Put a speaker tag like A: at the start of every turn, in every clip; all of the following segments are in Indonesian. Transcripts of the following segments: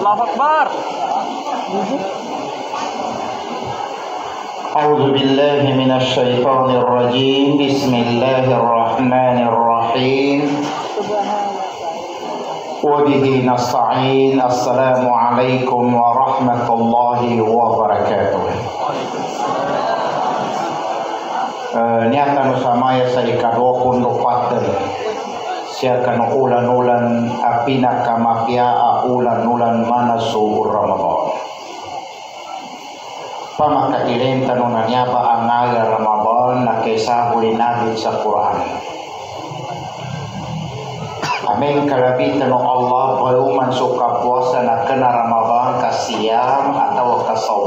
A: Allahu Akbar.
B: أعوذ بالله من الشيطان الرجيم بسم الله الرحمن الرحيم وبه نستعين السلام عليكم ورحمة الله وبركاته Uh, niatan usamaya sa ikadokon do pater siya kano ulan-ulan apina kamapya a ulan-ulan mana suur Ramadan. Pamakailen tanong na niya ba ang ngayon Ramadan na kaysa huli natin sa Quran Amin kalabitan ng Allah bayuman suka puasa na kena Ramadan kasiyam atau kasaw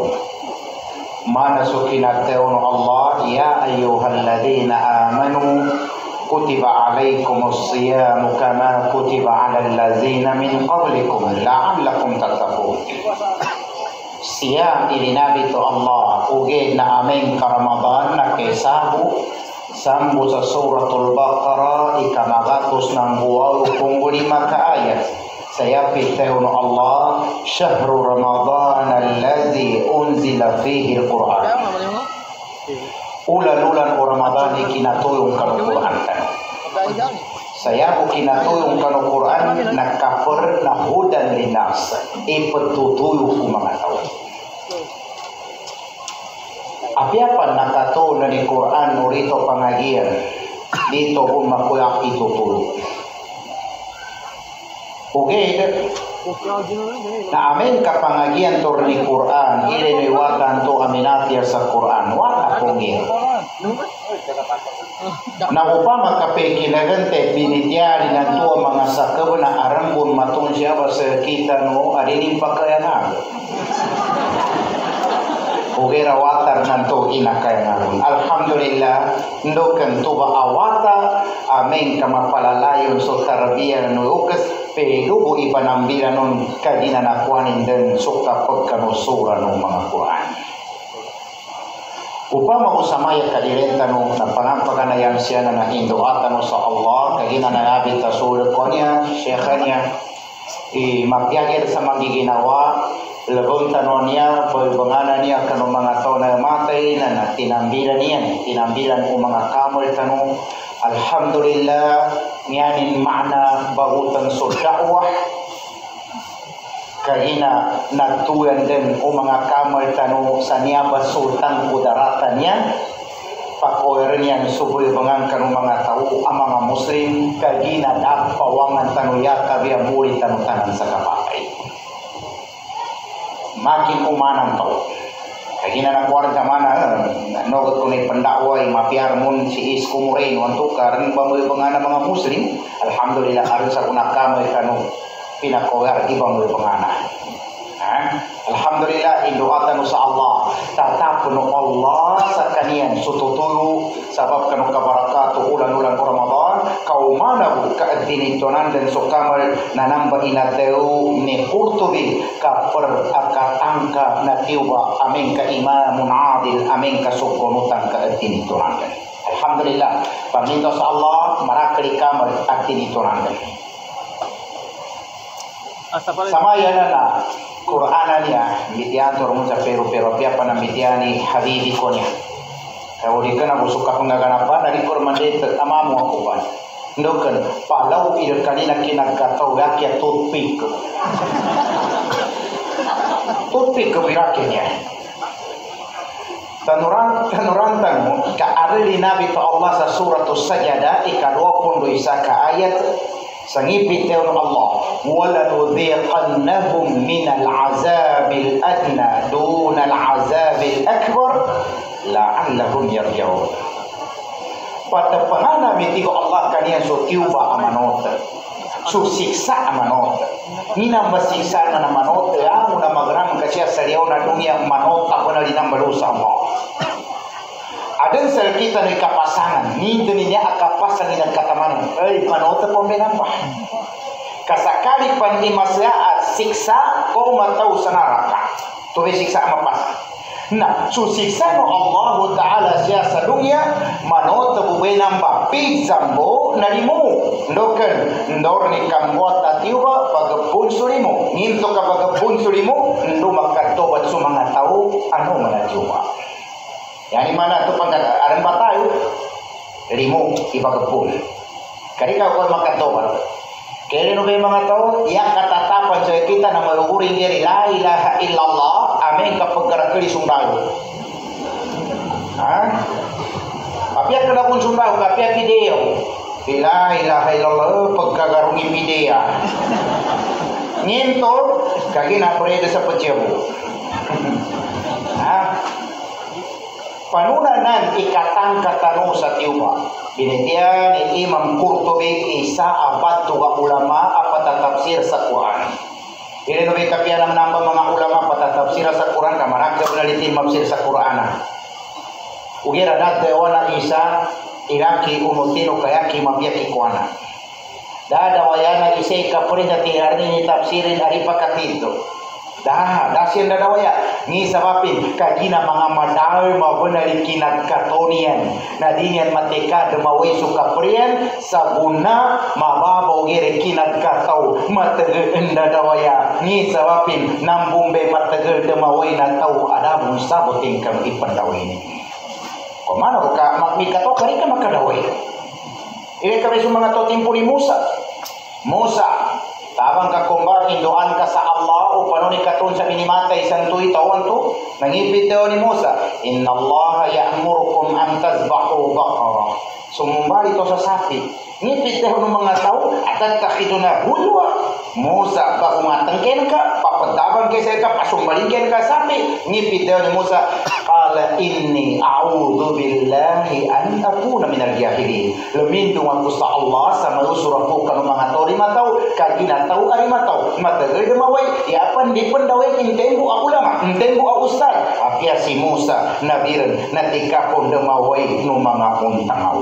B: mana sukinateo ng Allah ya ayyuhalladhina amanu kutiba alaikumus siyamu kama kutiba ala allazina min qablikum la'allakum tattaqun Siyam ilinabi to Allah. Uge na amin ka Ramadan na kesabu. Sambu sa suratul Baqarah ikamagatos ng buwaw kung lima ka ayat. Saya piteo no Allah syahru Ramadan alladhi unzila fihi al-Quran ulan-ulan o Ramadan ikinatulong ka ng Quran saya ko kinatulong ka ng Quran na kafir na hudan linas ipatutuyo ko mga tao Apiapan nakatulong ni Quran urito pangagian dito kung makuyak itutulong Okay, na amin kapangagian to ni Quran, ile watan to aminatir sa Quran, wala pungin. Na upama kapekilagante binitiari ng to mga sakab na arambon matun siya ba sa kita no, arining pagkayanag. Ugera watar ng to inakayanag. Alhamdulillah, ndokan to ba awata, amin kamapalalayon so tarabiyan no ukas pero bu ipanambila nun kadina na kuanin din suka pagkanusura ng mga Quran. Upama usamaya kadirenta no na panampaganayan siya na nahinduatan sa Allah kagina na nabit ta sulit ko niya, syekha niya, i mapyagir sa mga ginawa labong tanong niya, pagbanganan niya kanong mga tao na matay na tinambilan niya, tinambilan ko mga kamol tanong Alhamdulillah niyanin makna bagutan sa dakwah kahina nagtuyan din o mga kamal tanong sa niya ba sultan kudaratan niya pakoyer niyan suboy bangang kanong mga tao ang mga muslim kahina nagpawangan tanuya kabiya muli tanutan sa kapatay makin umanang tao Kagina na kwarta mana, no ko ni pendakway mapiar mun si is kumurin wanto karon ba mo mga mga muslim, alhamdulillah aron sa kuna kamay kanu pinakogar ibang mo pangana. Ha? Alhamdulillah induatan sa Allah. Tatap no Allah sa kanian sututuyo sabab kanu kabarakatu ulan-ulan ko Kau mana bu ka dinitonan dan sukamal nanamba inateu ni Qurtubi ka per akatangka na tiwa amin ka imamun adil amin ka sukunutan ka dinitonan Alhamdulillah paminto sa Allah marakli kamal at dinitonan Samaya na na Qur'ana niya mitian turun sa pero pero pia pa na mitiani habibi ko niya kaya uli ka na busok ka pangaganapan nari kurmande tamamu ako ba Ndokan, palau ida kanina kinagkataw yakya toothpick. toothpick ka birakin niya. Tanurang tanurantang mo kaarili nabi pa Allah sa suratus sajada ikadua pun isa ka ayat sangipit teon Allah wala nudhiqannahum min al-azab al-adna dun al-azab al-akbar la'allahum yarji'un pada pahana mitigo Allah kanian so tiuba amanota so siksa amanota nina masiksa na manota ya una magram kasya sariyaw na dunia manota ko na linang balusa mo Adan sa kita ni kapasangan, ni niya akapasan ni katamanan. Ay, manota po minapa. Kasakali pan ni masya at siksa ko mataw sa naraka. Tuwi siksa mapas. Nah, no Allah Ta'ala siya sa dunya, mano tabubay namba, pizambo narimu. Ndoken, ndor ni kambuat at iwa, pagapun surimo. Nginto ka pagapun surimo, ndo magkatobat sa mga tao, ano mga tiwa. Yani mana tu pangkat aran batayo, rimo ipagapun. Kari ka ko makatobat. Kaya no mga tao, iya katatapan sa kita na maluguring diri, la ilaha illallah, amin kapag karakali sundayo. Ha? Apia kada pun sundayo, kapia video. La ilaha illallah, pagkagarungi video. Nginto, kagi na prede sa pacebo. ha? Panunanan ikatang katano sa tiuba. Binitian ni Imam Qurtubi isa abad tuwa ulama apa tafsir sa Quran. Ini nabi kapian ang namba mga pata tafsir sa Quran ka peneliti mafsir sa Quran. Ugira dat dewana isa iraki umutino kayaki mabiyaki kuana. Dada wayana isay kapuri sa tiharni ni tafsirin ari pakatito. Dah, dasin dah dawaya. Ni sabapin kagina mga madal mabenari kinat katonian. Nadinian mateka demawai suka prian saguna mababaw gere kinat katau matege enda dawaya. Ni sabapin nambung be matege demawai na tau ada musa boting kam ipandawai ini. Komano ka makmikato kari ka makadawai. Ini kami semua ngato timpuli Musa. Musa Tabang ka kumbar hinduan ka sa Allah o panoni katun sa minimatay isang tuwi tawon to nangipit daw ni Musa Inna Allah ya'murukum an tazbahu baqara. Sumumba ito sa sapi ngipit daw ng mga tao at tatakiduna hulwa Musa ba umatangkin ka papadabang kay sa ka pasumbalingkin ka sapi ngipit daw ni Musa qala inni a'udhu billahi an akuna minal jahilin lumindung ako sa Allah sa malusura ko kanong mga tori mataw kagina tahu ari mataw matagal de maway yapan di pendaway intembo ako lama intembo ako ustad apya si Musa nabiren natika ko de maway no mga untangaw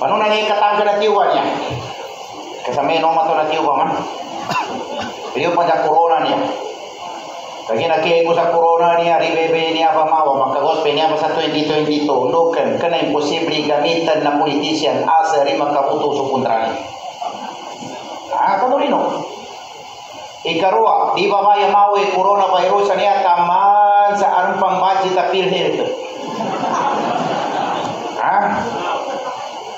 B: Paano na niya katangga na tiwa niya? Kasama yun mato na tiwa man. Sa corona niya. Kaya nakiego sa corona niya, ribebe niya pa mawa, magkagospe niya pa sa 2022, no kan, kana imposible gamitan na politician asa rin makaputo sa kontra niya. Ah, kano rin no? Ikarua, di ba maya mawa coronavirus niya taman sa anong pang-budget na PhilHealth? Ah,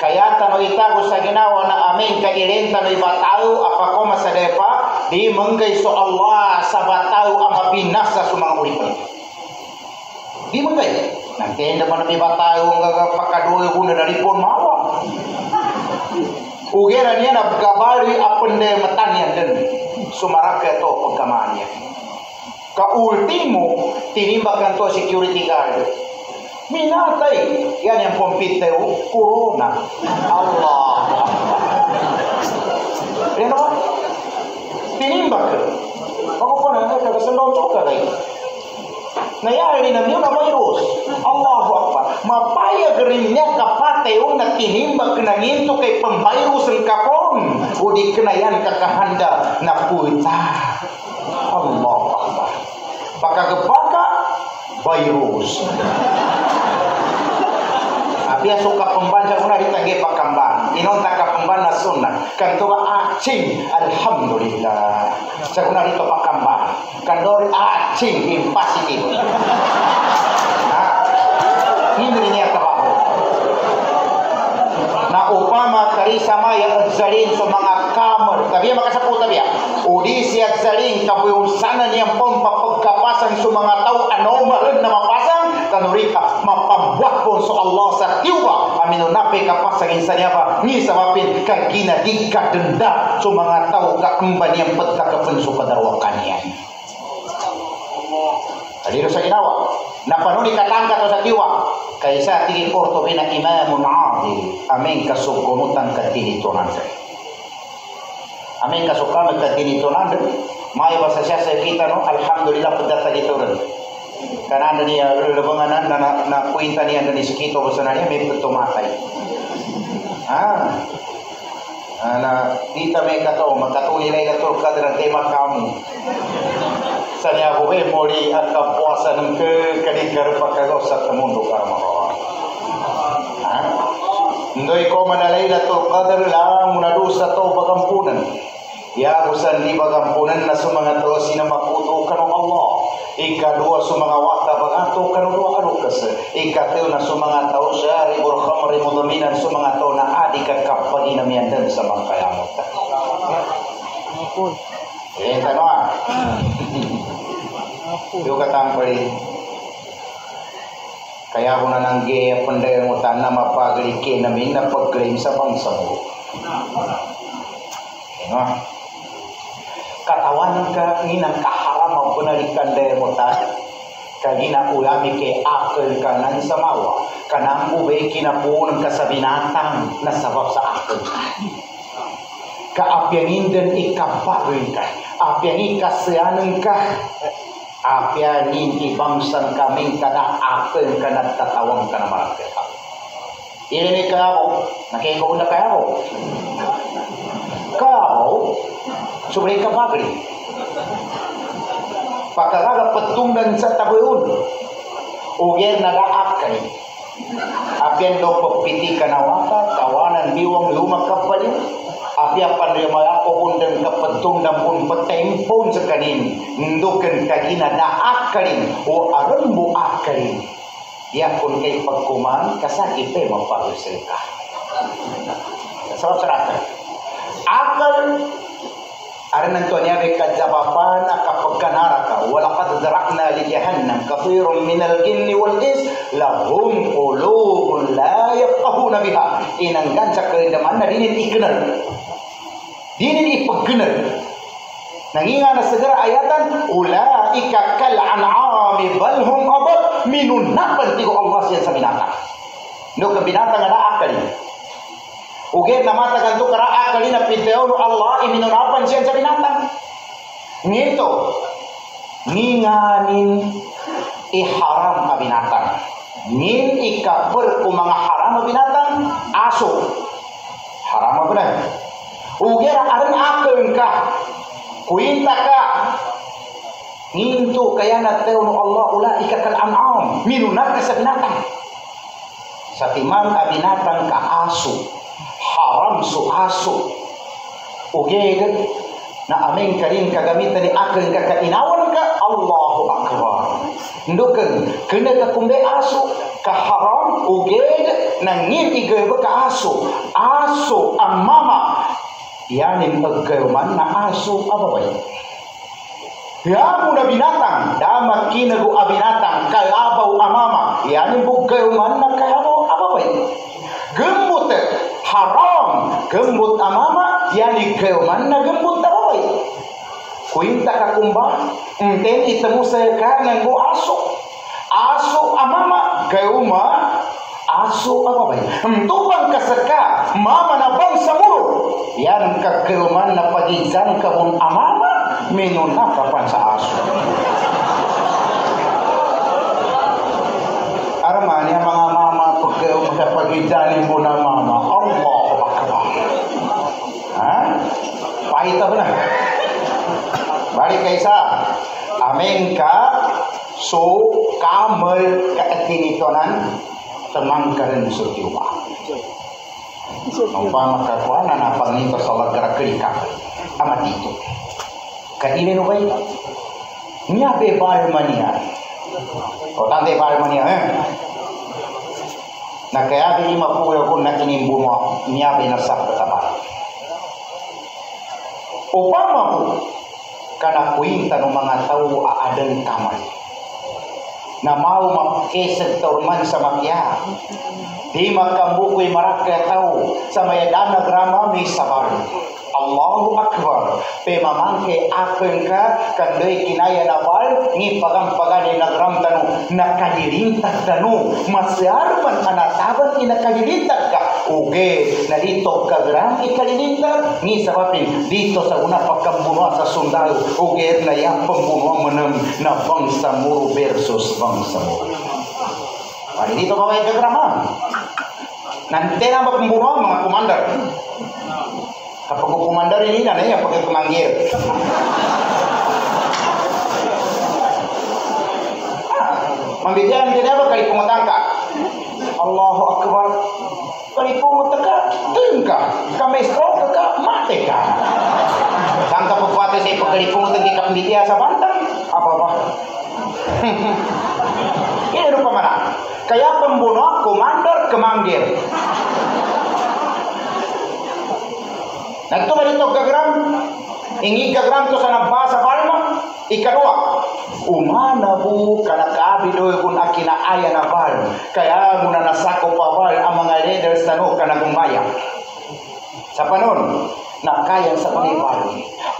B: kaya tano itago sa ginawa na amin kailin tano ibataw apako masadepa di menggay so Allah sa bataw ang mabinasa sa mga ulipan. Di menggay. Nanti enda man may bataw ang gagapakadulo ko na naripon mawa. Ugera niya na gabali apon de matanya din. Sumaraka ito pagkamaan niya. Ka-ultimo, tinimbakan to security guard. Minatay. Yan yung computer. Corona. Allah. Naman. Tinimbak ka. Ako pa na, kagasandong to ka kayo. Nayari na niyo na virus. Allahu Akbar. Mapayag rin niya kapateo na tinimbag na nginto kay pang-virus ang kapon. O di ka na yan kakahanda na puta. Allahu Akbar. Pagkagabaka, virus. Abia suka pembaca una ditangge pakambang. Inon tak pembaca na sunnah. Kan tuwa acing. Alhamdulillah. Sa una dito pakambang. Kan dori acing in positive. Ha? Hindi niya trabaho. Na upama kari sama yang zalin sa mga kamar. Tabi makasapu tabi. Udi siya zalin kabuyong sana niyang pompa pagkapasan sa mga tao anomal na mapasang kanurika mapambuat po sa Allah sa tiwa amino nape kapasang insa niya pa ni sabapin kagina di kadenda sa mga tao kakumba niyang pagkakapan sa kadarwakan niya. Aliro sa ginawa. Napanuni katangka to sa tiwa. Kaysa tingin porto bina imamun adil. Amin kasukunutan katinitunan. Amin kasukamat katinitunan. May basa siya sa kita no. Alhamdulillah pagdata dito rin. Karena niya lubanganan na, na, na kuinta niya na nisikito basa na niya may tumatay. Ah. Ah, na dita may kato, magkatuloy na ikatul ka ng tema kamu. Sanya aku be mori at kapuasa ng ke kadikar pagkagosa sa mundo karamaroon. Ha? Ndoy ko manalailatul qadr lang munadusa to bagampunan. Ya kusan di bagampunan na sa mga to sinamakuto kanong Allah. Ikadua sa mga wata bagato kanong dua alukas. Ikateo na sa mga tao syari or khamri mudaminan sa mga tao na adi kakapaginamian din sa mga kayamot. Eh, tanong ah. Yung katang pali. Kaya ko na nang gaya panday mo na mapagli namin na pag-claim sa bangsa mo. Ano? Katawan ka nginang kaharam punalikan daya mo ta. Kagina ulami kay akal ka nan sa mawa. Kanang ubay kinapunan ka sa binatang na sabab sa akal ka. Kaapyanin din ikabagoy ka. Apyanin kasiyanan ka Apyanin ibangsan kaming kada apen kana tatawang kana malaki. Ini ka ako, nakiko na kaya ako. Kau, sobre ka pagri. Pagkagaga petunggan sa tabayun. Uyer na daak kay. Apyan do pepiti kanawata, kawanan biwang lumang kapalin apia panrima ako kundang kapatung dan pun petempon sekanin ndukan kagina da akarin o aron bu akarin ya pun kay pagkuman kasaki pe maparusilka sebab seraka akal. Aran nanto niya may kadzabapan akapagkanaraka walakad zarakna li jahannam. Kathirun minal jinni wal ins lahum qulubun la yafqahuna biha. Inanggan sa karindaman na dinin ikenal dinin ipagkenal Nanginga na segera ayatan ulaika kal an'ami bal hum adall minun napan tigo Allah siya sa binatang. No ka binatang ada akali. Uget na mata kanto kara akali na piteo no Allah iminunapan siya sa binatang. Ngito, nginganin iharam a binatang. Ngin ikapur ku mga haram a binatang, aso. Haram a binatang. Uget aran akal ka. Kuinta ka. Nginto kaya na teo no Allah ula ikakal an'am. Minunat ka sa binatang. Sa timang a binatang ka aso haram su aso ugegad na aming karin kagamitan ni akin ka kainawan ka Allahu Akbar. Ndukan kena ka kumbe aso ka haram uged na ngiti ka aso aso ang mama yanin pagkayuman na aso abaway Ya na binatang, damat kinagu abinatang, kalabaw amama, yanin bugayuman na kayabaw abaway. Gembut haram. Gembut amama yani keuman na gembut taroy kuinta ka kumba enten itemu saya kanan go aso aso amama keuma aso apa bay entubang kasaka mama na bang samuro yan ka keuman na pagizan ka un amama minun na kapan sa aso Arman, yung mga mama pag sa pagidani mo Mo na. Balik kay sa amin ka so kamal kaatinitonan temang karen sa tiwa. Umpama kakuan na napangito sa lagara kerika ama dito. Kainin mo kayo? Niya bebal mania. O tante bal mania eh? na kaya di mapuyo ko na inimbuno niya binasak katabal. Upama mo, kana kuinta ng mga tao aadan kamay na mau makesag taurman sa makya. Di magkambukoy marakya tao sa mayadan na grama may sabar. Allahu Akbar. Pe mamangke akan ka kandoy kinaya na bal ni pagang pagani nagram tanu nakadirintak tanu masyarman anataban inakadirintak ka uge na dito kagram ikadirintak ni sabapin dito sa una pagkambuno sa sundalo uge na yang pembunuh menang na bangsa muro versus bangsa muro. Ari dito ba kayo kagraman? Nanti na ba pembunuh mga komandar? Kapag kumandar ini na niya pag kumanggir. Mambidian jadi apa kali pengutangka? Allahu Akbar. Kali pengutangka, tengka. Kami stroke ka, mati ka. Sangka pepatah saya pekali pengutang kita pembidia sa bantang. Apa-apa. Ini rupa mana? Kaya pembunuh, komander, kemanggil. Nagto ba dito gagram? Ingi gagram to sa nabasa palma? Ikalwa, umana bu kana kabi doy kun akina aya na bal. Kaya muna nasako pa bal ang mga leaders tano kana gumaya. Sa panon, na kaya sa panibal.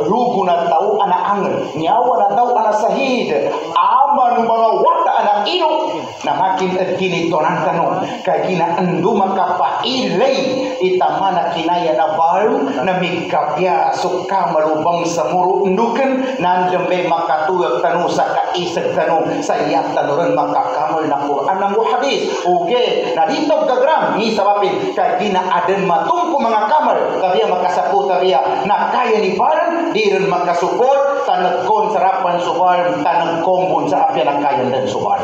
B: Rugo na tao ana angel, nyawa na tao ana sahid. Ama nu mga wata ana ino na makin at kinitonan tanong kay kina ando makapailay itamana kinaya na bal na migkapya suka malubang sa muro nduken nandembe makatuyag tanong sa kaisag tanong sa iyang tanuran makakamal na Quran ng hadis. Okay, na dito gagram ni sabapin kay kina aden matungko mga kamal kabiya makasapu tabiya na kaya ni Baran di rin makasuport tanagkon sarapan subal tanag kombon sa apya ng kaya din subal.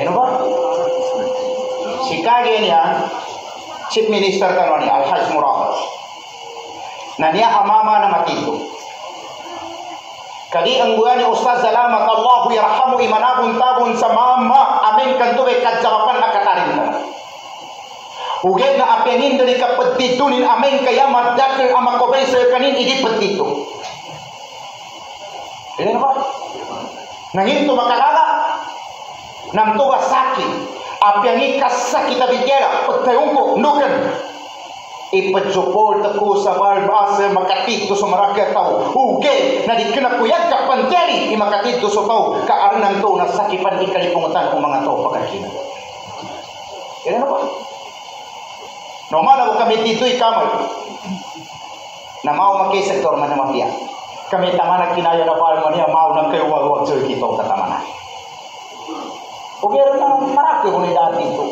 B: Ano ba? Si kaya niya, Chief Minister kanon ni Al-Hajj Murad. Na niya amama na matito. Kadi ang buwan ni Ustaz Salamat Allahu yarhamu imanabun tabun sa mama amin kantube kadjawapan akatarin ka. Ugay na apyanin dari kapatitunin amin kaya madakil ang makobay sa kanin idi patito. Ini apa? Nangito makalala. Nam tuwa saki apyangi kasakita bigera. Pagtayong nukan ipajupol ko sa barbasa makatito sa maraka tao. Uge na di kena kuyag ka panteri i makatito sa tao. Kaarnang to na sakipan di kalipungutan ng mga tao pagkakina. Kaya na Normal ako kami dito ikamay na mau makai sektor mana mafia kami tamana kinaya na pal mau nang kayo wag sa kita katamana Oke, nang marake mo ni dati ito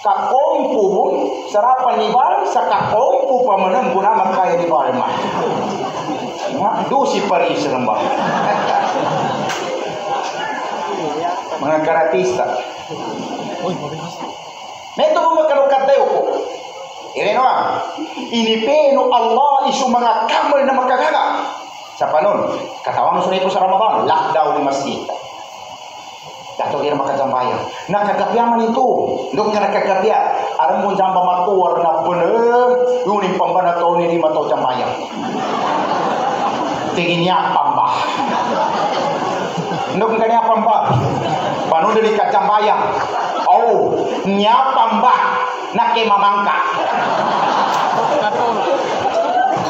B: kakompu pun sarapan ni bal sa kakompu pa manang guna makaya ni bal ma nga do si Paris ng ba mga karatista Neto makalukat tayo ko. Ini naman, inipeno Allah isu mga kamay na magkagaga. Sa panon, katawang sunay po sa Ramadan, lockdown ni masjid. Dato kira makajambayan. Nakagapya man ito. Doon ka nakagapya. Aram mo jamba matuwar na bener. Yun yung pambana to ni lima to jambayan. Tingin niya pamba. Doon ka niya pamba. Paano dari kajambayan? Oh, niya pamba. Nakimamangka.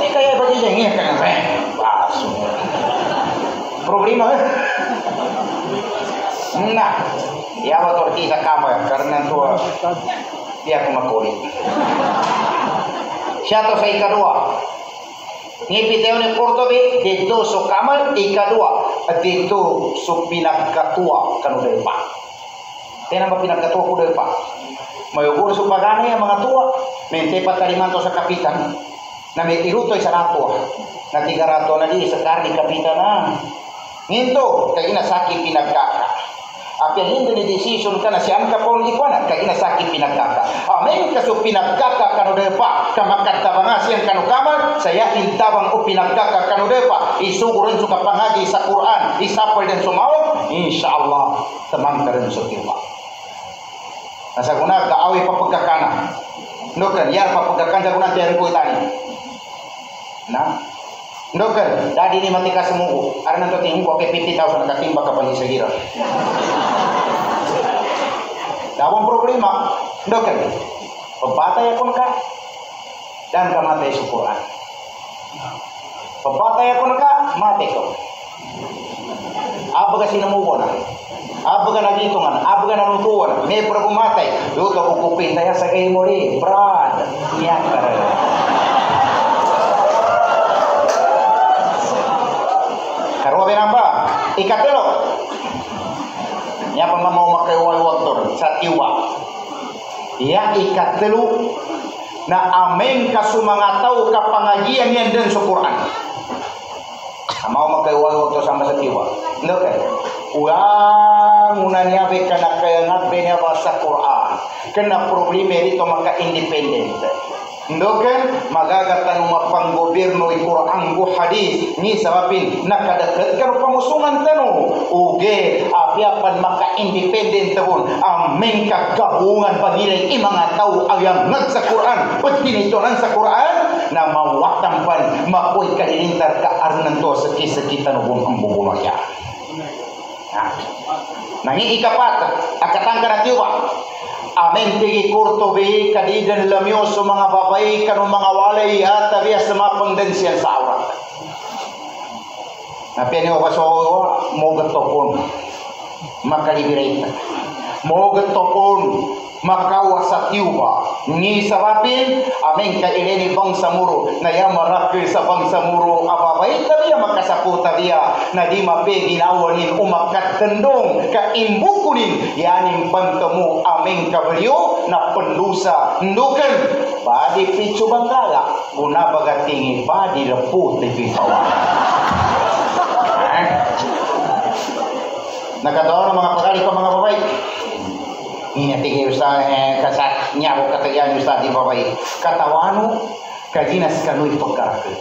B: Hindi kaya ba diyan nga ka na Baso. Problema eh. Nah, ya waktu kita kamar karena tua dia kumakulit. Siya to sa ikadua. Ngipitew ni Portobe dito sa kamar ikadua at dito sa pinagkatua kanuday pa. Tena ba pinagkatua ko pa? Mayuguro sa pagana yung mga tuwa. Mente pa taliman to sa kapitan na may irutoy sa natua. Na tigarato na di sa karni kapitan na. Nginto, kay inasaki pinagkaka. Apya hindi ni decision ka na siyang kapon ikwana kay inasaki pinagkaka. Amen kaso pinagkaka kanu depa kamakataba siyang kanu kamar saya intabang o pinagkaka kanu depa isugurin sa kapangagi sa Quran isapal din sumawag insyaallah tamam ka rin sa. Nasa guna kaawi pa pagkakana. Nukan yar pa pagkakan sa guna tiyan ko itani. Na? Nukan dadi ni matika semuko. Ara nanto tingin ko kay 50,000 nakatimba ka pa ni sa hirap. Dawang problema, nukan. Pagbatay ako ka, dan kamatay sa Quran. Pagbatay ako ka, mati ko. Sinamuko na. Aba ka nagitungan. Aba ka nanutuan. May pragumatay. Luto ko kupinta ya sa kayo mo rin. Brad. Iyak ka rin. Karuwa ba? Ikatelo. Nya pa mau makaiwal waktor sa tiwa. Ya ikatelo na amen ka mga tao kapangagian yan din sa Quran. Mau makaiwal waktor sama sa tiwa. No kay. Uang unanya be kana kaya ngat be bahasa Quran. Kena problema dito maka independent. Ndoken magagatan mga panggobyerno Quran go hadis ni sababin nakadakat karo pamusungan tano uge apiapan maka independent tabon amen ka gabungan pagilay imanga tao ayang nag sa Quran pati nito sa Quran na mawatampan makoy kalilintar ka arnan to sa kisa kita no ang bubuno ya. Nah, ini akatang ka na Amin tigi kurto bi kadidan lamyo so mga babay kanu mga walay at tabiya sa mga pangdensyan sa aurat. Napian yung kaso mo makalibirate. Mo makawa sa tiuba ni sababin amin ka ileni bangsa muro. Na ya marakil sa bangsa muro. Ababay tabiya makasapu tabiya na di mape ginawanin umakat tendong. Ka imbukunin yanin bantamu amin ka beliau na pendusa ndukan badi picu bangkala. Guna bagatingi badi leput di pipawan Nakatawa ng mga pagkali ko mga babae. Ingatigi usta kasat nyabo katayan usta di babai. Katawanu kajinas kanui pagkarakil.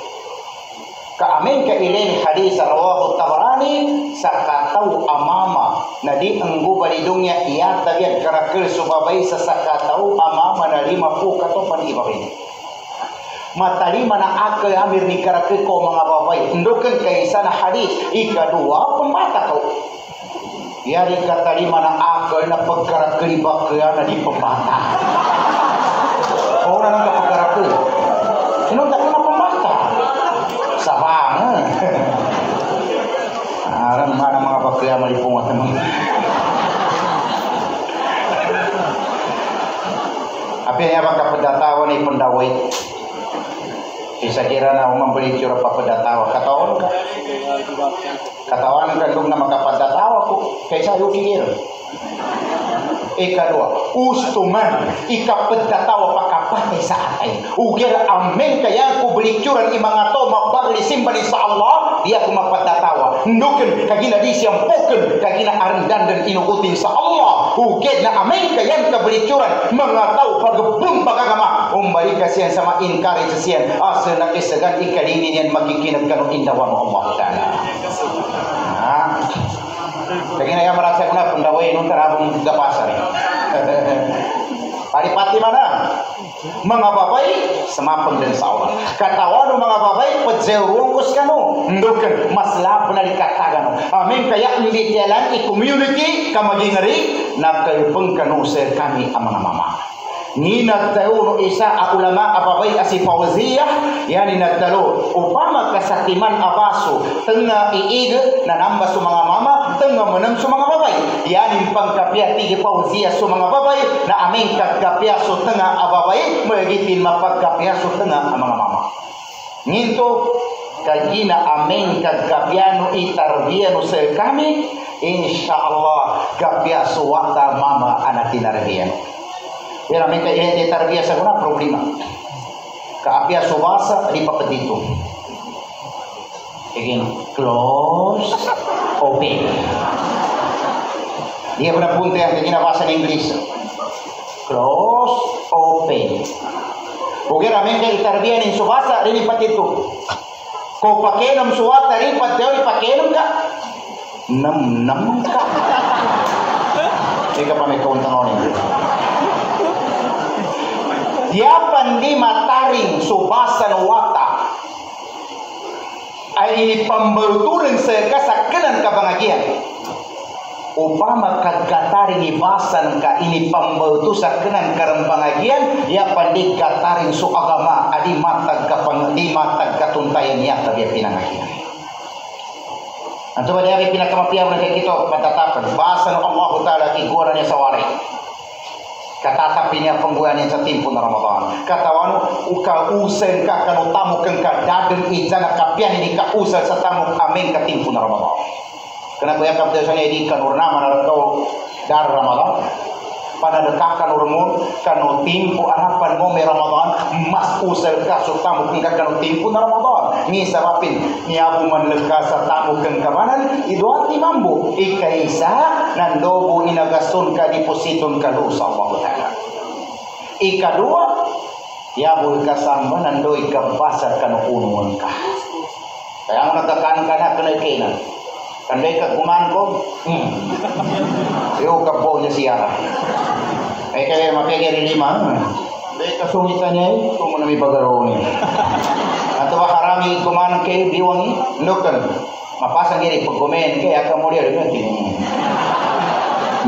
B: Ka amin ka ilin hadis rawahu tabarani sa kataw amama na di ang gubalidungnya iya tabiat karakil subabay sa sakataw amama na lima po katopan ibabay. Matalima na akal amir ni karakil ko mga babay. Ndukan kaisa hadis ikadua pembata kau. Yari kata lima na akal na pagkarat kelibak kaya na di pembata. Oh, na nang pagkarat ke. Sino tak kena pembata? Sabang. Aram mana mga pagkaya mga. Apa yang baka pendatawa ni pendawai? Isa kira na umambali cura pa pendatawa. Katawan ka? Katawan kandung na makapandatawa ko. Kaysa yung kikir. Ikadua, ustuman ikapagtatawa pakapatay sa atay. Ugir amen kaya ko belikcuran imang ato mabagli simbanin sa Allah, dia ko magpatatawa. Nuken kagina di siyang puken kagina arendan dan inukutin sa Allah. Ugir na amen kaya ka belikcuran mga tao pagbun pagagama. Umbali kasiyan sama inkari sa siyan. Asa na kisagan ikalinin yan magikinag kanu indawa mo Allah Ta'ala. Ha? Lagi na yung merasa kuna pendawai nung terabung tiga pasar. Paripati mana? Mga babay, semapang din sa awan. Katawan ng mga babay, padzerungkos ka no. Ndukan, mas labo na. Amin kaya hindi jalan i-community ka maging rin, nagkalupang ka no sir kami ang mga mama. Ni nagtalo no isa ulama ababay asi Fauziyah yani nagtalo upama kasatiman abaso tenga iig na namba sa mga mama tenga menang sa mga babay yani pangkapya tigi Fauziyah sa mga babay na aming kagkapya so tenga ababay magitin mapagkapya so tenga ang mga mama. Nginto kagina amin kagkapyano itarbiyano sa kami insyaallah kapya suwata mama anak tinarbiyano Pero may kaya tarbiyah sa kuna problema. Kaapya subasa di papatito. Again, close, open. Dia pernah punta yang kagina bahasa Inggris. Close, open. Ugir amin kay tarbiyah nin subasa rin ipatito. Kung pakinom suwata rin pateo ipakinom ka. Nam nam ka. Ika pa may kauntang ako Diapan di mataring subasan wata ay inipambaluturin sa kasakanan kabangagian. Upama kagkataring ibasan ka inipambalutu sa kanan karambangagian, ya pandi kataring su agama adi matag kapang di matag katuntayan niya tabi pinangagian. Anto ba diya pinakamapiyaw na kay kito patatapan. Basan Allah Ta'ala kiguran niya sa waray. Katatapinya pengguyan sa timpo na Ramadan. Katawan, uka usen ka kanu tamu kang ka daden ijana kapian ini ka usal sa tamu amin ka timpo na Ramadan. Kena kuya kapte sa di kanurna manarakaw dar Ramadan. Panadekakan urmun kanu timpo harapan mo may Ramadan mas usal ka so tamu kang ka kanu timpo na Ramadan. Ni sabapin ni abu man leka sa tamu keng kabanan ido ati mambu ikaisa nan lobo inagasun ka depositon ka dosa Allah Ta'ala. Ikadua ya bu kasamba nan do ikabasa kan unuan ka kaya ang nagkakan ka na. Kena Kandai ka kuman ko, hmm. Yo kapo niya siya. Eh kaya mapigil lima. Dahil kasungitan niya eh, kung ano may bagaro niya. At ba karami kuman kay diwangi, nukan. Mapasang gini pag kumain kay aka mo rin yun.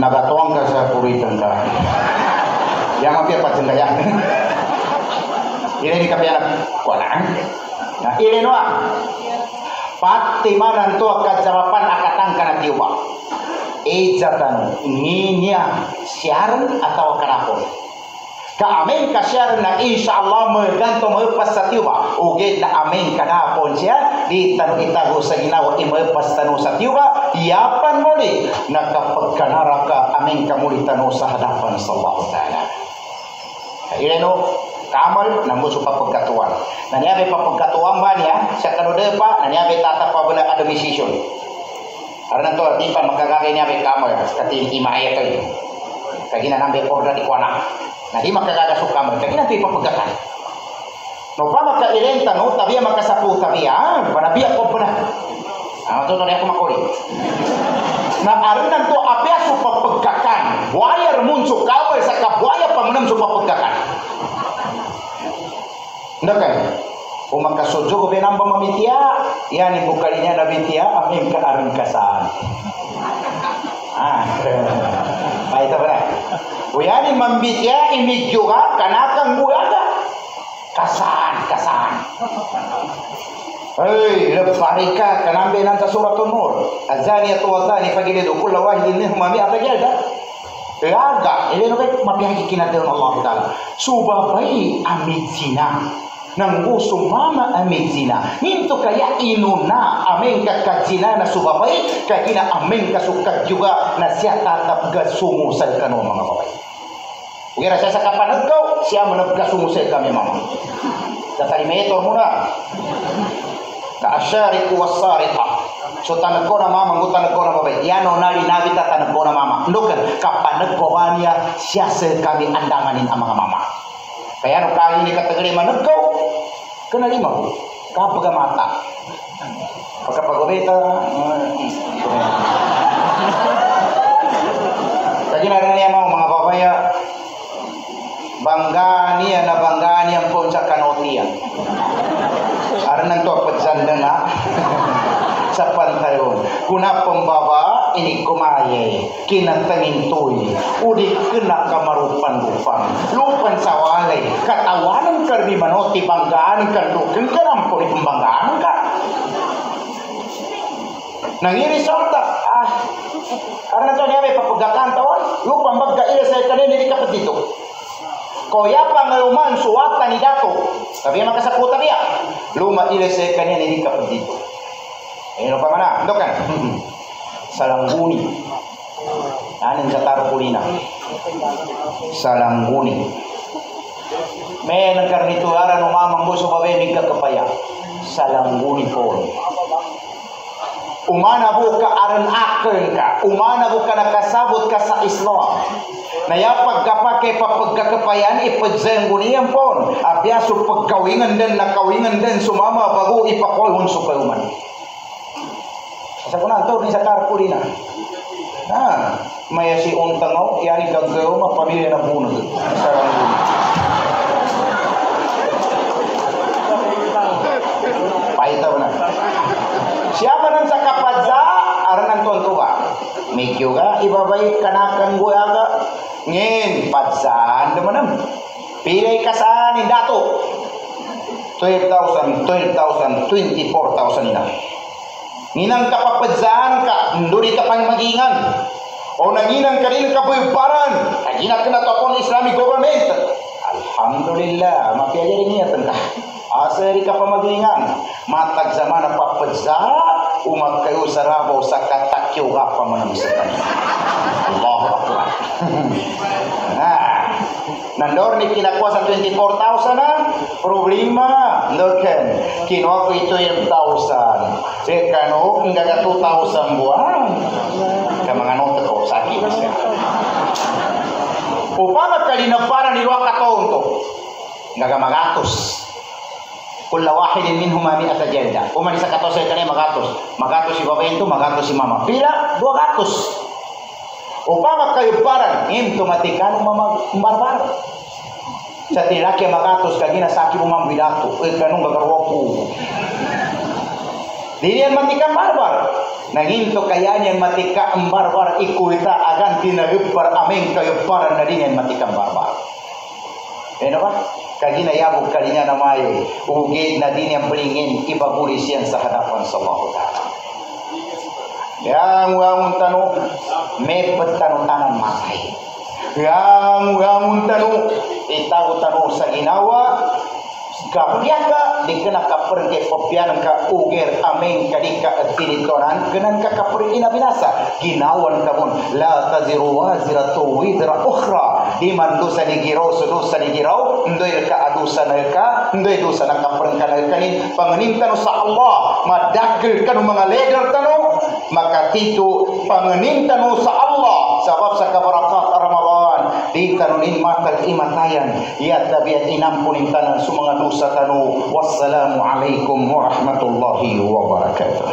B: Nagatuang ka sa puritan ka. Yang mapia patun kaya. Ini di kapianak kualang. Nah ini noa. Pati mana tu akan jawapan akatang kana tiuba. Ejatan nginya siaran atau kanapon ka amin ka share na inshallah mo ganto mo pasatiwa uge na amin ka na pon siya di tanu itago sa ginawa imo pastano sa tiwa yapan mo ni nakapagkanara ka amin ka muli tanu sa hadapan sa Allah Ta'ala Ileno kamal na mo sa pagkatuan nanyabi pa pagkatuan ba niya sa kanude pa nanyabi tata pa bala decision. Karena to di pa makagagay niya kamal katin imaya kayo kagina nambe order di kuana Nah, di makakakasuka mo. Kaya nanti ipapagakan. No pa makailenta no, tabiya makasapu tabiya, panabiya ko pa na. Ah, to na ako makori. Na arunan to apya su papagakan. Buaya mun su kawal sa kabuaya pamunam su papagakan. Ndakan. Kung makasudyo ko binamba mamitia, yan ibukalinya na bitia, amin ka aron kasaan. Ah, ba Uyani mambitya imidyoga kanakang buyaga. Kasan, kasan. Hey, lebari ka kanambe nanta surat Nur. Azani atau azani fagilidu kulla wahidin minhum mi atajalda. Laga, ini nabi mapihaki kinatil Allah Ta'ala. Subabai amit zina. Nang gusto mama amin zina. Ninto kaya inuna amin kakazina na kina amin kasukat juga na siya tatap gasumusan ka no mga babae. Kira saya kapan engkau, siya menegak sumusay kami mama. Tatalimetor mo na. Kaasyariku wasarita. So tanag ko na mama, ngu tanag ko na babay. Yan o nari nabi ta tanag ko na mama. Nukan, kapanag ko niya, siya sa kami andamanin ang mga mama. Kaya no kaya ni katagari managkaw, kanalima ko, kapag mata. Pagkapagobeta, Tadi narinig niya mga babaya, banggani na banggani ang pon sa kanotiyan. Aran to pagsanda na sa pantayon. Kuna ini kumaye kinatangin tuy udi kena kamarupan rupang lupan sawalay katawanan karni manoti banggaan kan dukin kanam poli pembanggaan ka nangiri sorta ah karena to niya may papagakan tawan lupa bagga ila sa kanini di kapatito Koyapa ngayuman suwata ni dato. Yang makasakuta biya. Luma ile sa kanya ni ka dito. Ayun pa mana, ando kan. Salangguni. Anin sa tarpulina. Salangguni. May nagkarnitulara no mamang gusto babe migka kapaya. Salangguni po. Umana bu ka aran aken ka. Umana bu ka nakasabot ka sa Islam. Naya pagkapake papagkakapayan ipadsenguniyan pon. Abyaso pagkawingan din nakawingan din sumama bago ipakolhon sa kayuman. Sa kunan to ni sa karpulina. Ah, maya si untangaw, yani gaggaw mapamilya na bunod. Sarang bunod. Paita na. Siya man sa kapadza, aran ang tonto ba? Medyo ka, ibabay kanakan buyaga. Ngin, padzaan naman nam. Pilay ka sa ni dato. 12,000, 12,000, 24,000 na. Ninang kapapadzaan ka, nduri ka pang magingan. O nanginang ka rin kabuibaran. Kagina ka na to akong Islamic government. Alhamdulillah, mapiyajarin niya tanda. Asari ka pa magingan. Matag zaman na papadza, umat kayo sa rabaw sa katakyo ka pa man sa kanila. Allahu Akbar. ah, Nandor ni kinakuha sa 24,000 na problema. Loken, kinuha ko ito yung 1,000. Sige kano, ang gaga 2,000 buwan. Ka mga nota ko, sakit siya. Upama kalinaparan ni Ruwa Katong to. Ngaga magatos. Kula wahidin minhuma mi'ata jalda. Kung man isa katos ay kanay magatos. Magatos si babae ito, magatos si mama. Pila, dua gatos. Upama kayo parang, im tumatikan mamag barbar. Sa tinaki magatos kagina sa akin mo mambidato. Eh, kanong gagarwa po. Dili yan matikang barbar. Nanginto kaya niyan matika ang barbar ikuita agan tinagupar aming kayo para na din yan matikang barbar. Ano ba? Kagina yabog kalinya na may ugid na din yang pelingin ibabulis yan sa hadapan sa Allah Ta'ala. Yang wangun tanu may pagtanong-tanong matay. Yang wangun tanu sa ginawa Kapiaka di kena popian ka uger ameng kadi ka tinitonan kenan ka kapur ina binasa. Ginawan kamun la taziru waziratu wizra ukhra. Di man dosa di girau so dosa di girau ndoi ka adusa na ka ndoi dosa na kapur ka na kanin panganintan sa Allah madakil kanu mga tanu maka titu panganintan sa Allah. Sebab sa kabarakat Ramadan. Di tanunin matal imatayan ya tabiat inampunin tanan sumanga dosa tanu. Wassalamu alaikum warahmatullahi wabarakatuh